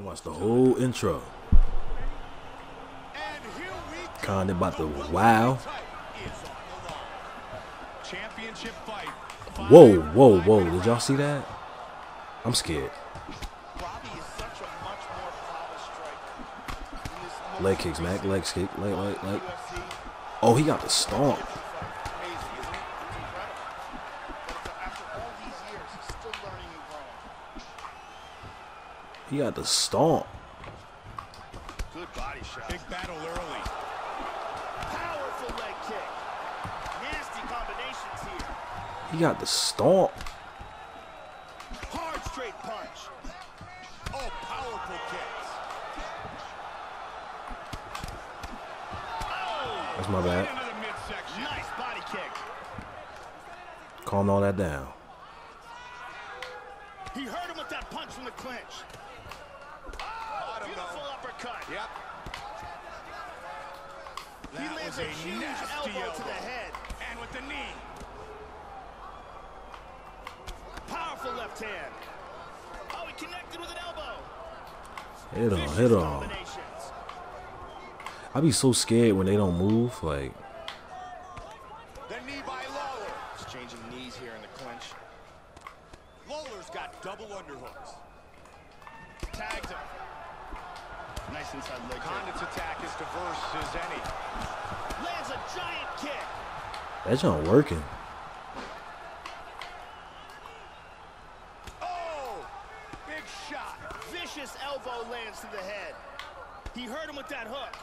I watched the whole intro. Kinda about the wow. Whoa, whoa, whoa. Did y'all see that? I'm scared. Leg kicks, Mac. Leg kick. Leg, leg, leg. Oh, he got the stomp. He got the stomp. Good body shot. Big battle early. Powerful leg kick. Nasty combinations here. He got the stomp. Hard straight punch. Oh, powerful kicks. That's my bad. Into the midsection. Nice body kick. Calm all that down. He hurt him with that punch from the clinch. Caught him, Beautiful though. uppercut. Yep. He That lands was a, a huge nasty elbow, to the head. And with the knee. Powerful left hand. Oh, he connected with an elbow. Hit on, hit on. combinations. I be so scared when they don't move. Like, The knee by Lawler. Exchanging knees here in the clinch. Lawler's got double underhooks. Tagged him. Nice inside leg kick. Condit's attack is diverse as any. Lands a giant kick. that joint working. Oh! Big shot. Vicious elbow lands to the head. He hurt him with that hook.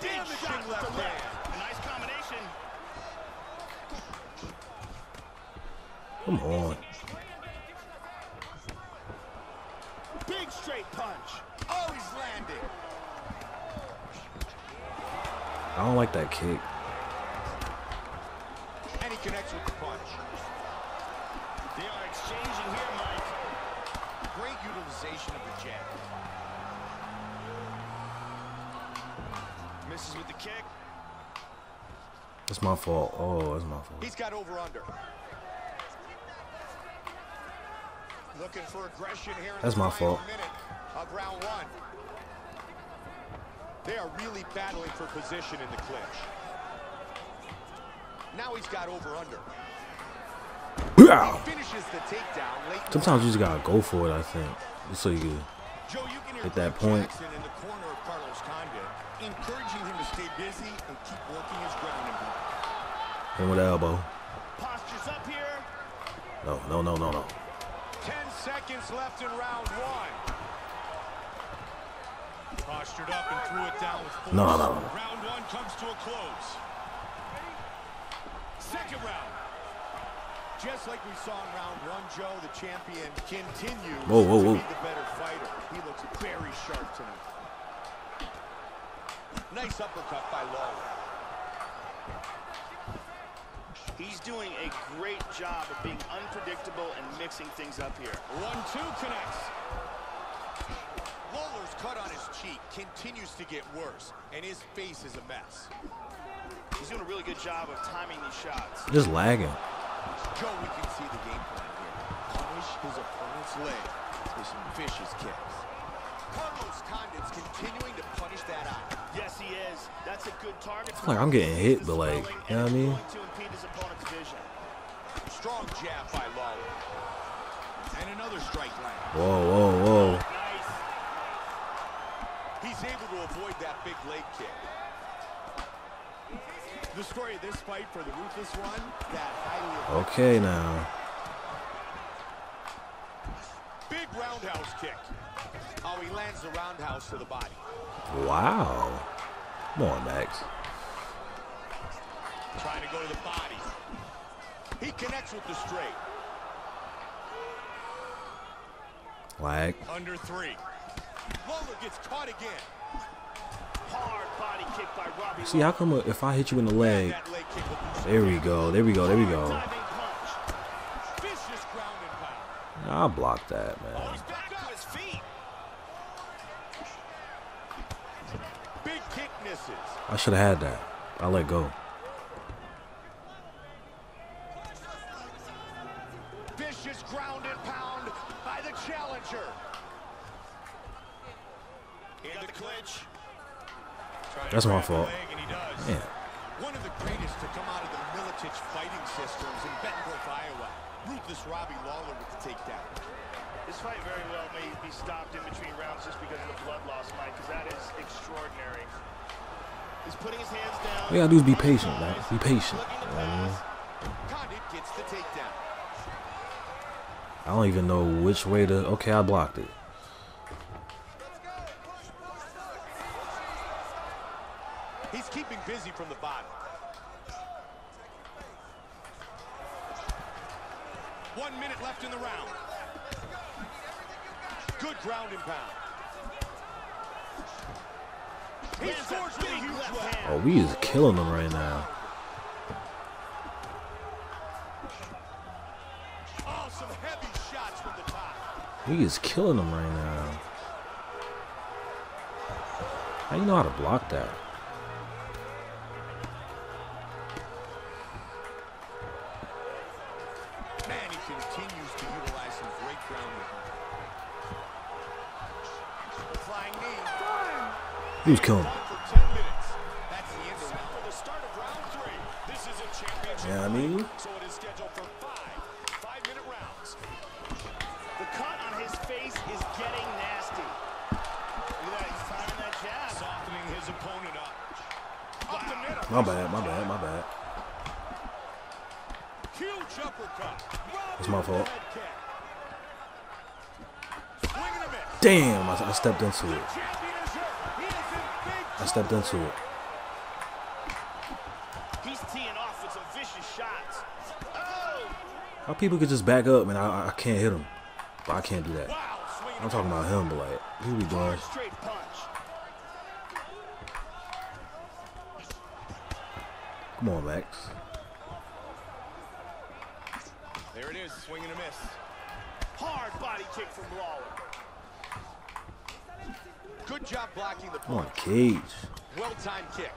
Big Damaging shot left the left. hand. Nice combination. Come on. Straight punch. Oh, he's landing. I don't like that kick. And he connects with the punch. They are exchanging here, Mike. Great utilization of the jab. Misses with the kick. That's my fault. Oh, that's my fault. He's got over under. Looking for aggression here. In That's my fault. Of round one. They are really battling for position in the clinch. Now he's got over under. Pow! Finishes the takedown late. Sometimes you just gotta go for it. I think just so you can. Joe, you can hear Hit that point. In the corner of Carlos Condit, encouraging him to stay busy and keep working his ground and with the elbow. Postures up here. No, no, no, no, no. Seconds left in round one. Postured up and threw it down with force. No, no, no. Round one comes to a close. Second round. Just like we saw in round one, Joe, the champion continues Whoa, whoa, to whoa. be the better fighter. He looks very sharp tonight. Nice uppercut by Lawler. He's doing a great job of being unpredictable and mixing things up here. One-two connects. Lawler's cut on his cheek continues to get worse, and his face is a mess. He's doing a really good job of timing these shots. Just lagging. Joe, we can see the game plan here. Punish his opponent's leg with some vicious kicks. Carlos Condit's continuing to punish that out. Yes, he is. That's a good target. like I'm getting hit, but like, you know what I mean? Going to impede his opponent's vision. Strong jab by Lawler. And another strike lands. Whoa, whoa, whoa. Nice. He's able to avoid that big leg kick. The story of this fight for the Ruthless One, that highly Okay, now. big roundhouse kick. Oh, he lands the roundhouse to the body. Wow. Come on, Max. Trying to go to the body. He connects with the straight. Lag. Under three. Lawler gets caught again. Hard body kick by Robbie. See, how come if I hit you in the leg? That leg kick with the There we go. There we go. There we go. Diving punch. vicious ground and pound. I'll block that, man. He's back to his feet. Big kick misses. I should have had that. I let go. Vicious ground and pound by the challenger. He got the clinch. That's my fault. Yeah. One of the greatest to come out of the Miletich fighting systems in Bettendorf, Iowa. Ruthless Robbie Lawler with the takedown. This fight very well may be stopped in between rounds just because of the blood loss, Mike, because that is extraordinary. He's putting his hands down. All you gotta do is be patient, man. Be patient. You know I mean? pass. Condit gets the takedown. I don't even know which way to. Okay, I blocked it. He's keeping busy from the bottom. One minute left in the round. Good ground and pound. He Lands a scores with a big huge left right. hand. Oh, we is killing them right now. We is killing them right now. How you know how to block that? Man, he continues to utilize some great ground with. Flying knee. He was killing them. One for 10 minutes. That's the end of round. For the start of round three, this is a championship. Yeah, I mean, So it is scheduled for five five-minute rounds. The cut on his face is getting nasty. Look at that, he's timing that jab. Softening his opponent up. Up the middle. my bad, my bad, my bad. Huge uppercut. It's my fault. Head kick. Swing and a miss. Damn, I, I stepped into it. I stepped into it. He's teeing off with some vicious shots. Oh! How people could just back up and I, I can't hit him, but I can't do that. Wow, I'm talking about him, but like, he be doing. Straight punch. Come on, Max. There it is, swing and a miss. Hard body kick from Lawler. Good job blocking the Come on. Cage. Well-timed kick.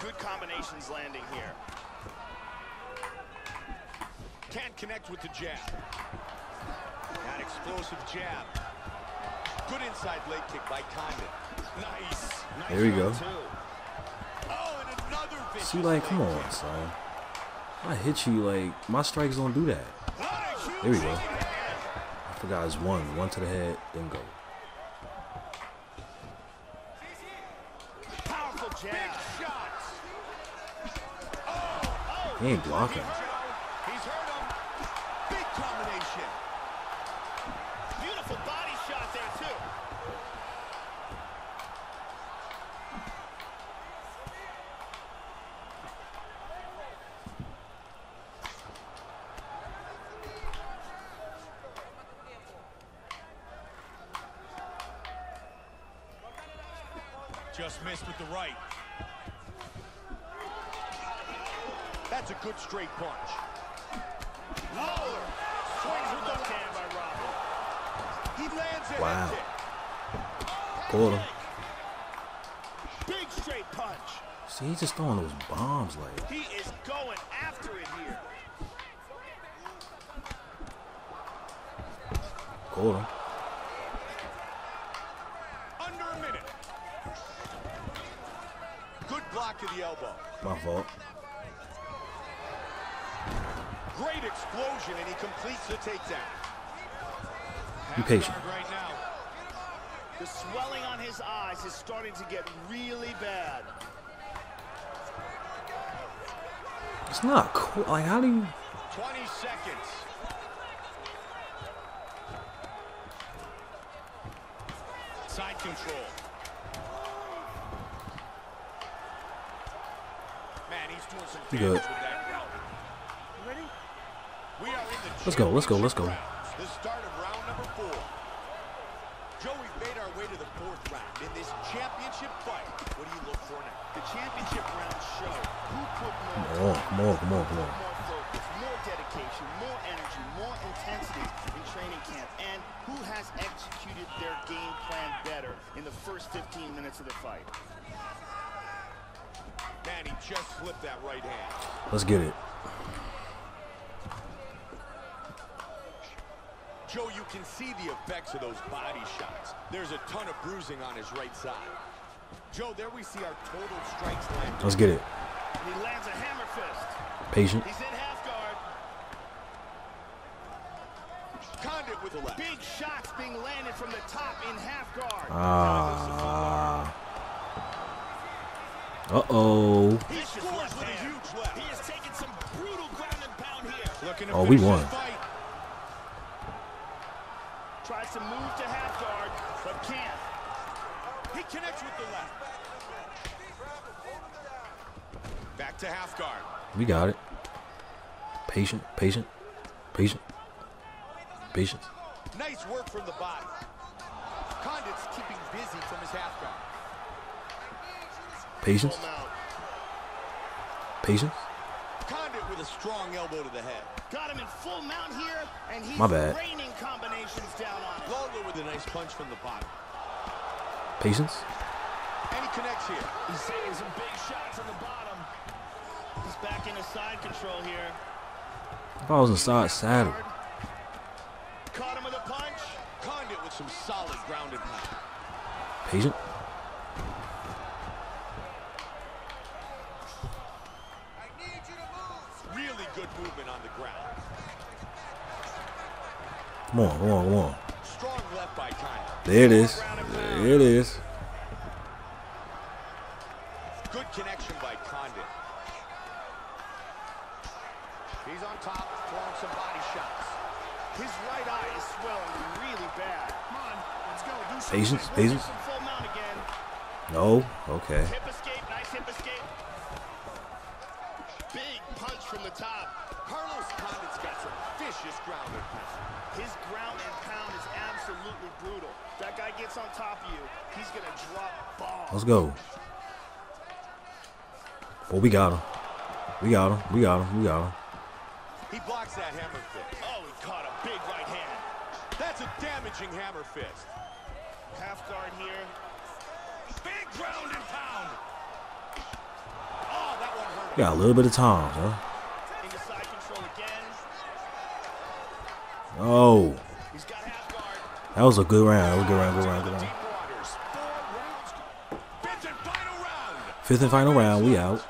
Good combinations landing here. Can't connect with the jab. That explosive jab. Good inside leg kick by Condit. Nice. nice There we go. Oh, and another See, like, come on, son. I hit you, like, my strikes don't do that. What a huge There we go. Forgot it's one. One to the head, then go. Powerful Big jab. shots. He ain't blocking. He's hurt him. Big combination. Beautiful body shot there, too. Just missed with the right. That's a good straight punch. Lawler swings with the Left left. hand by Robbie. He lands a Wow. head kick. Caught him. Big straight punch. See, he's just throwing those bombs, like. He is going after it here. Caught him. Under a minute. Good block to the elbow. My fault. Great explosion, and he completes the takedown. Be patient. Right now. The swelling on his eyes is starting to get really bad. It's not cool. Like, how do you. 20 seconds. Side control. Man, he's doing some You damage good. with that ground. Ready? We are in the Let's go, let's go, let's go. The start of round number four. Joe, we've made our way to the fourth round. In this championship fight, what do you look for now? The championship rounds show who put more on. more focus, more dedication, more energy, more intensity in training camp, and who has executed their game plan better in the first 15 minutes of the fight. He just flipped that right hand. Let's get it. Joe, you can see the effects of those body shots. There's a ton of bruising on his right side. Joe, there we see our total strikes land. Let's get it. He lands a hammer fist. Patient. He's in half guard. Condit with a left. Big shots being landed from the top in half guard. Ah. Uh oh. He scores with a huge left. He has taken some brutal ground and pound here. Looking to Oh, we won. Tries to move to half guard, but can't. He connects with the left. Back to half guard. We got it. Patient, patient, patient, patience. Nice work from the body. Condit's keeping busy from his half guard. Full mount here, and he's My bad. raining combinations down on him. Lawler with a nice punch from the bottom. Patience. And he connects here. He's taking some big shots on the bottom. He's back into side control here. If I was inside saddle. Caught him with a punch. Condit with some solid ground and. Patient. Really good movement on the ground. Come on, come on, come on. Strong left by Condit. There it is. There it is. Good connection by Condit. He's on top, throwing some body shots. His right eye is swelling really bad. Come on, let's go. Do. Patience, patience. Some full mount again. No. Okay. Hip escape, nice hip escape. Big punch from the top. Carlos Condit's got some vicious ground and pound. His ground and pound is absolutely brutal. That guy gets on top of you, he's gonna drop balls. Let's go. Oh, we got him. We got him. We got him. We got him. He blocks that hammer fist. Oh, he caught a big right hand. That's a damaging hammer fist. Half guard here. Big ground and pound. Oh, that one hurt. Got a little bit of time, huh? Into side control again. Oh, He's got half guard. that was a good round. That was a good round. Good round. Good round. Deep waters. Four rounds. Fifth and final round. Fifth and final round. We out.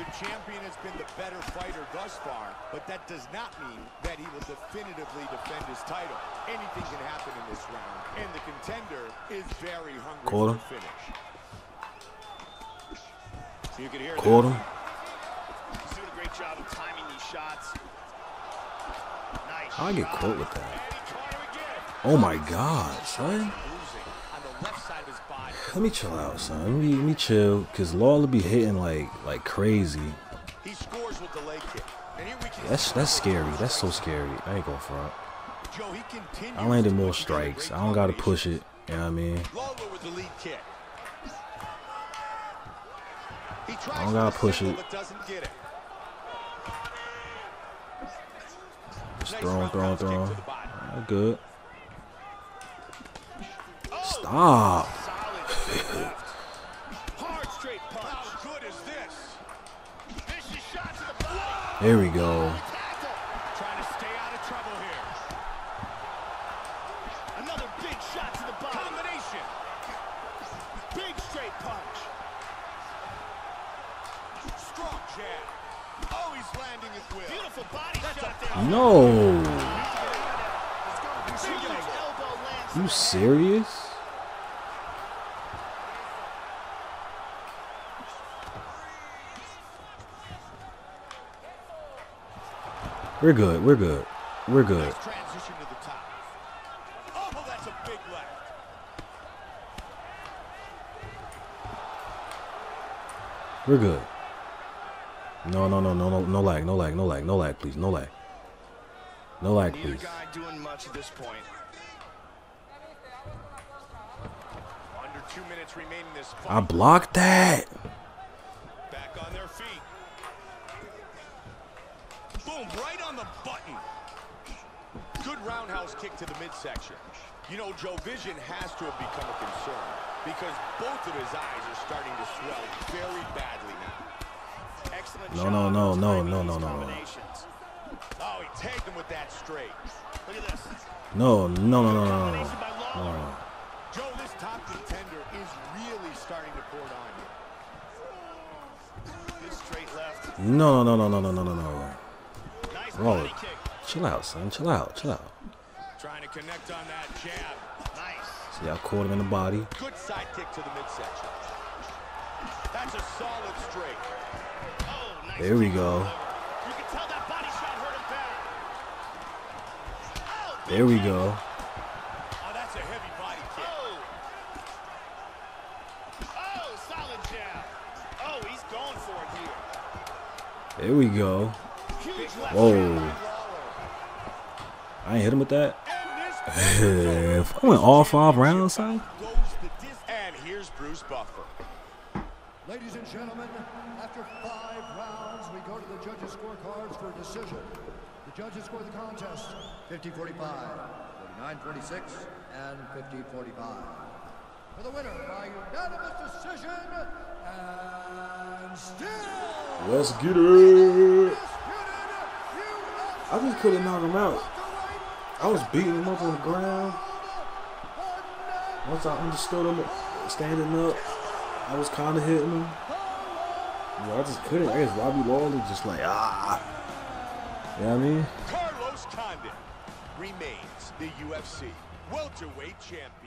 The champion has been the better fighter thus far, but that does not mean that he will definitively defend his title. Anything can happen in this round, and the contender is very hungry Caught him. finish. You can hear Caught him. He's doing a great job of timing these shots. How I get caught with that? Oh my God, son. Let me chill out, son. Let me, let me chill, cause Lawler be hitting like like crazy. That's that's scary. That's so scary. I ain't gonna front. I landed more strikes. I don't gotta push it. You know what I mean? I don't gotta push it. but doesn't get it. Just Nice throwing, throwing, throwing. Oh, good. Stop. Solid. Hard straight good is this? Vicious shot to the body. There we go. Tackle. Trying to stay out of trouble here. Another big shot to the body. Combination. Big straight punch. Strong jab. Oh, he's landing it with. Beautiful body shot there. No. Huge elbow lands. You serious? We're good. We're good. We're good. Nice transition to the top. Oh, that's a big left. We're good. No, no, no, no, no, no lag, no lag, no lag, no lag, please, no lag. No lag, please. doing much at this point. Under two minutes remaining this I blocked that. Back on their feet. Boom, right on the button. Good roundhouse kick to the midsection. You know, Joe, vision has to have become a concern because both of his eyes are starting to swell very badly now. Excellent No, job no, no, no, no, no, no, no. Oh, he tagged him with that straight. Look at this. No, no, no, no, no, no. Combination by Lawler. no. Joe, this top contender is really starting to pour on you. Good straight left. No, no, no, no, no, no, no, no. Nice body it. kick. Chill out, son. Chill out. Chill out. Trying to connect on that jab. Nice. See, I caught him in the body. Good side kick to the midsection. That's a solid straight. Oh, nice. There we go. over. You can tell that body shot hurt him bad. Oh, big There we kick. go. Oh, that's a heavy body kick. Oh. Oh, solid jab. Oh, he's going for it here. There we go. Whoa. I ain't hit him with that. If I went all five rounds, son. goes the distance. And here's Bruce Buffer. Ladies and gentlemen, after five rounds, we go to the judges' scorecards for a decision. The judges score the contest 50-45, 49-46, and 50-45. For the winner by unanimous decision, and still Let's get it. I just couldn't knock him out. I was beating him up on the ground. Once I understood him standing up, I was kind of hitting him. Yeah, I just couldn't. I guess Robbie Lawler just like, ah. You know what I mean? Carlos Condit remains the UFC welterweight champion.